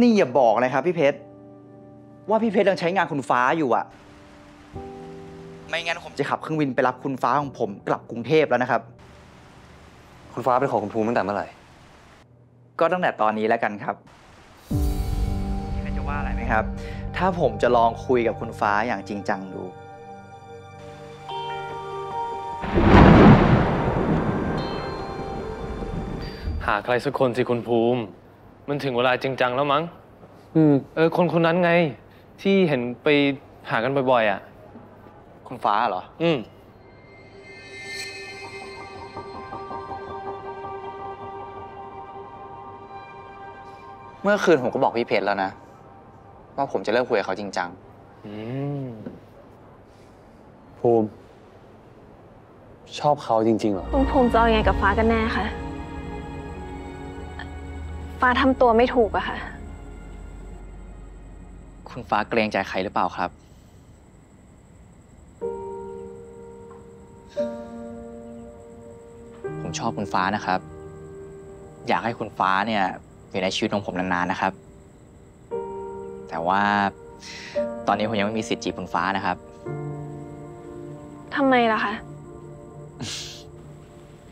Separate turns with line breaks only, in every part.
นี่อย่าบอกเลยครับพี่เพชรว่าพี่เพชรยังใช้งานคุณฟ้าอยู่อะไม่งั้นผมจะขับเครื่องบินไปรับคุณฟ้าของผมกลับกรุงเทพแล้วนะครับ
คุณฟ้าเป็นของคุณภูมิตั้งแต่เมื่อไหร่
ก็ตั้งแต่ตอนนี้แล้วกันครับพี่เพชรจะว่าอะไรไหมครับ ถ้าผมจะลองคุยกับคุณฟ้าอย่างจริงจังดู
หาใครสักคนสิคุณภูมิ มันถึงเวลาจริงจังแล้วมั้ง
อืม
เออ คนคนนั้นไง ที่เห็นไปหากันบ่อยๆ อะ
คุณฟ้าเหรอ
อืม
เมื่อคืนผมก็บอกพี่เพชรแล้วนะ ว่าผมจะเลิกคุยกับเขาจริงจัง
อืม
ภูมิ ชอบเขาจริงๆเหรอ
คุณภูมิจะเอายังไงกับฟ้ากันแน่คะ ฟ้าทำตัวไม่ถูกอะค่ะ
คุณฟ้าเกรงใจใครหรือเปล่าครับ ผมชอบคุณฟ้านะครับ อยากให้คุณฟ้าเนี่ยอยู่ในชีวิตของผมนานๆนะครับ แต่ว่าตอนนี้ผมยังไม่มีสิทธิ์จีบคุณฟ้านะครับ
ทำไมล่ะคะ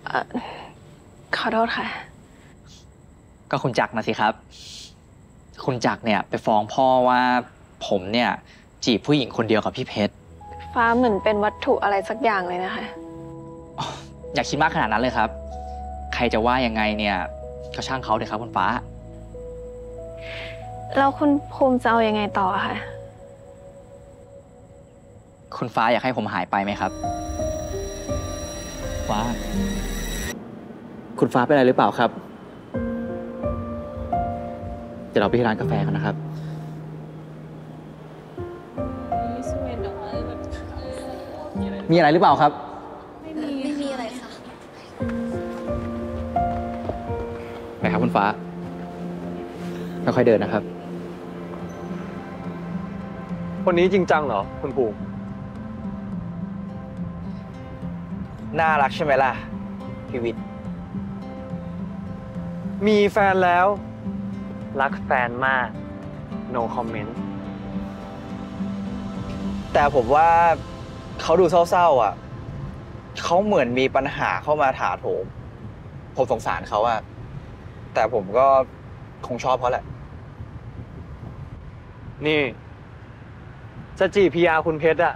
เอ่อขอโทษค่ะ
ก็คุณจักรนะสิครับ คุณจักรเนี่ยไปฟ้องพ่อว่าผมเนี่ยจีบผู้หญิงคนเดียวกับพี่เพชร
ฟ้าเหมือนเป็นวัตถุอะไรสักอย่างเลยนะคะ
อย่าคิดมากขนาดนั้นเลยครับ ใครจะว่ายังไงเนี่ยก็ช่างเขาเลยครับคุณฟ้า
แล้วคุณภูมิจะเอายังไงต่อคะ
คุณฟ้าอยากให้ผมหายไปไหมครับ ฟ้า คุณฟ้าเป็นอะไรหรือเปล่าครับ เดี๋ยวเราไปที่ร้านกาแฟกันนะครับ มีอะไรหรือเปล่าครับ
ไม่มีอะไรค่ะ
ไปครับคุณฟ้าค่อยๆเดินนะครับ
คนนี้จริงจังเหรอ คุณภูมิ
น่ารักใช่ไหมล่ะพี่วิทย์
มีแฟนแล้ว รักแฟนมาก no comment
แต่ผมว่าเขาดูเศร้าๆอะเขาเหมือนมีปัญหาเข้ามาถาโถม ผมสงสารเขาอะแต่ผมก็คงชอบเขาแหละ
นี่ จะจีบพีอาคุณเพชรอะ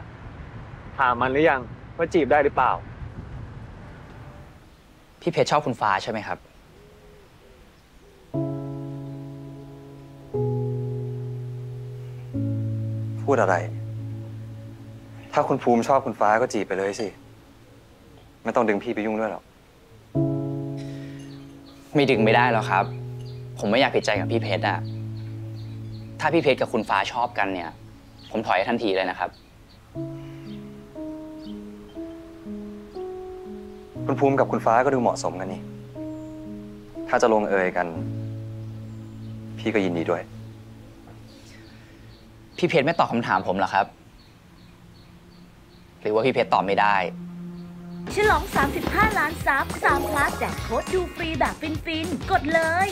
ถามมันหรือยัง ว่าจีบได้หรือเปล่า
พี่เพชรชอบคุณฟ้าใช่ไหมครับ
พูดอะไร ถ้าคุณภูมิชอบคุณฟ้าก็จีบไปเลยสิ ไม่ต้องดึงพี่ไปยุ่งด้วยหรอก
ไม่ดึงไม่ได้หรอกครับ ผมไม่อยากผิดใจกับพี่เพชรอะถ้าพี่เพชรกับคุณฟ้าชอบกันเนี่ย ผมถอยทันทีเลยนะครับ
คุณภูมิกับคุณฟ้าก็ดูเหมาะสมกันนี่ ถ้าจะลงเอยกัน พี่ก็ยินดีด้วย
พี่เพชรไม่ตอบคำถามผมเหรอครับ หรือว่าพี่เพชรตอบไม่ได้
ฉลอง 35 ล้านซับ3พลัสแจกโค้ดดูฟรีแบบฟินๆ กดเลย